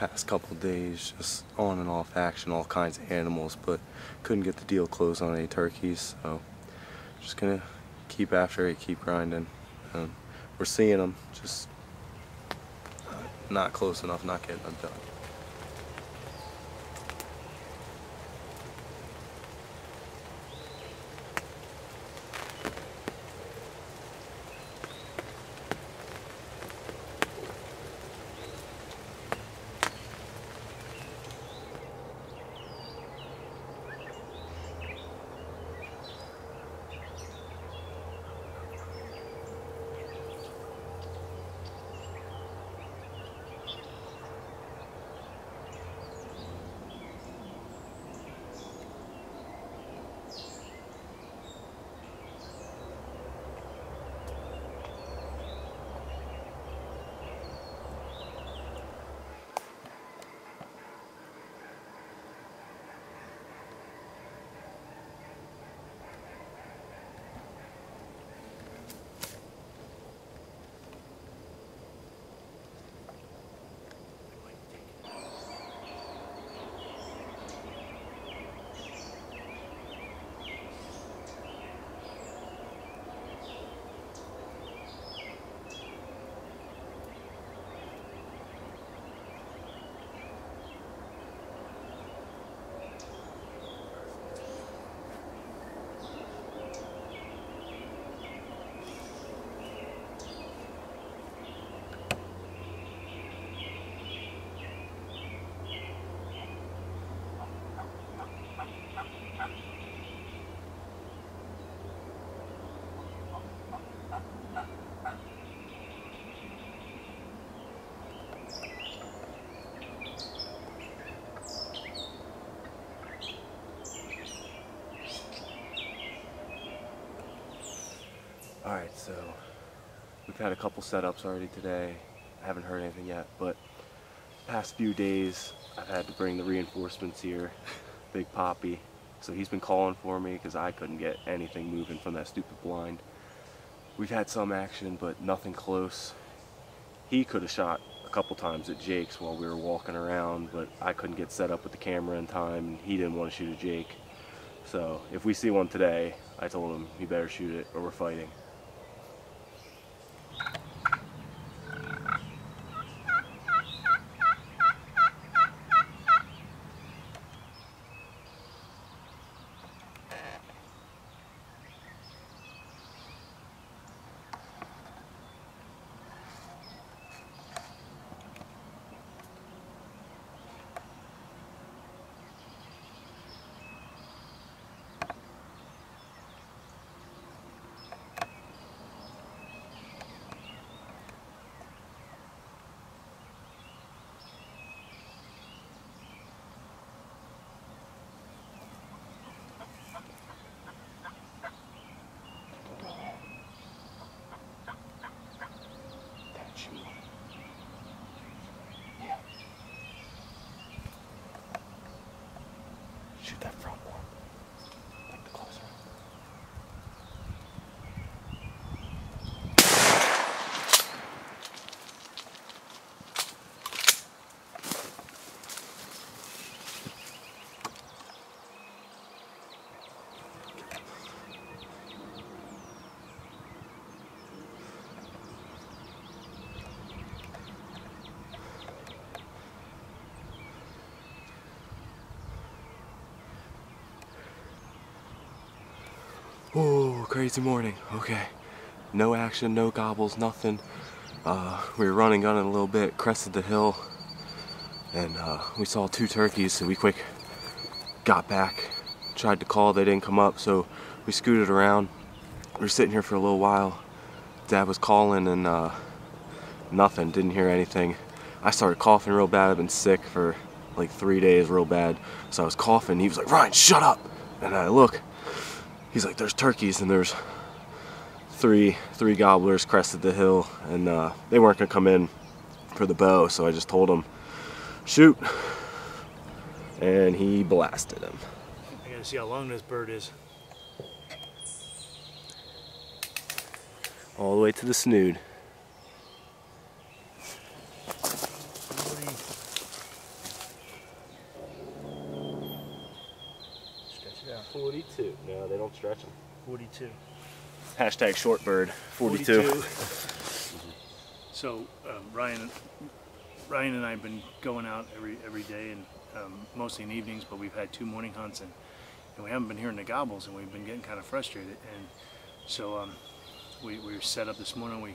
past couple days, just on and off action, all kinds of animals, but couldn't get the deal closed on any turkeys, so just gonna keep after it, keep grinding. Um, we're seeing them, just not close enough, not getting them done. All right, so we've had a couple setups already today. I haven't heard anything yet, but past few days I've had to bring the reinforcements here, Big Poppy. So he's been calling for me because I couldn't get anything moving from that stupid blind. We've had some action, but nothing close. He could have shot a couple times at Jake's while we were walking around, but I couldn't get set up with the camera in time, and he didn't want to shoot a Jake. So if we see one today, I told him he better shoot it or we're fighting. Shoot Oh, crazy morning. Okay. No action, no gobbles, nothing. Uh, we were running gunning a little bit, crested the hill, and uh, we saw two turkeys, so we quick got back, tried to call, they didn't come up, so we scooted around. We were sitting here for a little while. Dad was calling and uh, nothing, didn't hear anything. I started coughing real bad, I've been sick for like three days real bad. So I was coughing, he was like, Ryan, shut up! And I look, he's like, there's turkeys and there's three three gobblers crested the hill and uh, they weren't gonna come in for the bow so I just told him shoot. And he blasted him. I gotta see how long this bird is. all the way to the snood 42. No, they don't stretch them. 42. Hashtag short bird. 42. so um, Ryan, Ryan and I have been going out every every day and um, mostly in evenings, but we've had two morning hunts and, and we haven't been hearing the gobbles and we've been getting kind of frustrated. And so um, we, we were set up this morning. We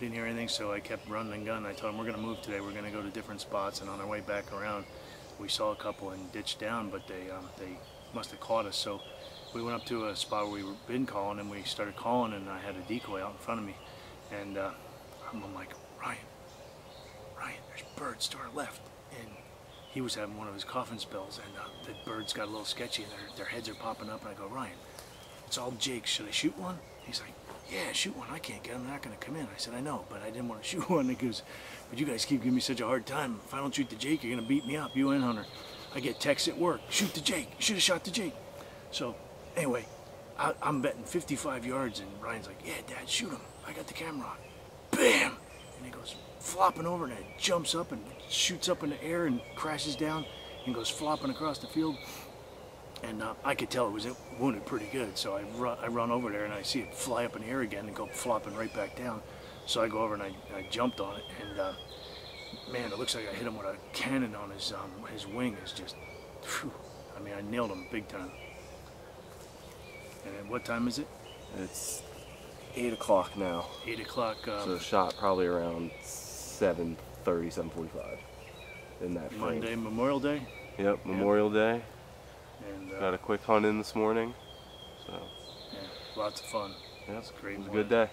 didn't hear anything, so I kept running and gunning. I told him we're going to move today. We're going to go to different spots, and on our way back around, we saw a couple and ditched down, but they um, they must have caught us. So we went up to a spot where we were been calling, and we started calling, and I had a decoy out in front of me, and uh, I'm like, Ryan, Ryan, there's birds to our left, and he was having one of his coughing spells, and uh, the birds got a little sketchy, and their, their heads are popping up, and I go, Ryan, it's all Jake. Should I shoot one? He's like, yeah, shoot one. I can't get them. They're not going to come in. I said, I know, but I didn't want to shoot one. He goes, but you guys keep giving me such a hard time. If I don't shoot the Jake, you're going to beat me up, you and Hunter. I get texts at work, shoot the Jake. Should have shot the Jake. So anyway, I, am betting 55 yards, and Ryan's like, yeah, Dad, shoot him. I got the camera on. Bam! And he goes flopping over, and it jumps up and shoots up in the air and crashes down and goes flopping across the field and uh, I could tell it was wounded pretty good. So I run, I run over there and I see it fly up in the air again and go flopping right back down. So I go over and I, I jumped on it, and uh, man, it looks like I hit him with a cannon on his um, his wing. Is just, I mean, I nailed him big time. And what time is it? It's eight o'clock now. Eight o'clock. Um, so shot probably around 7:30, 7:45 in that frame. Monday, Memorial Day. Yep, Memorial Day. And uh, got a quick hunt in this morning. So yeah, lots of fun. Yeah, it's great. It was a good day.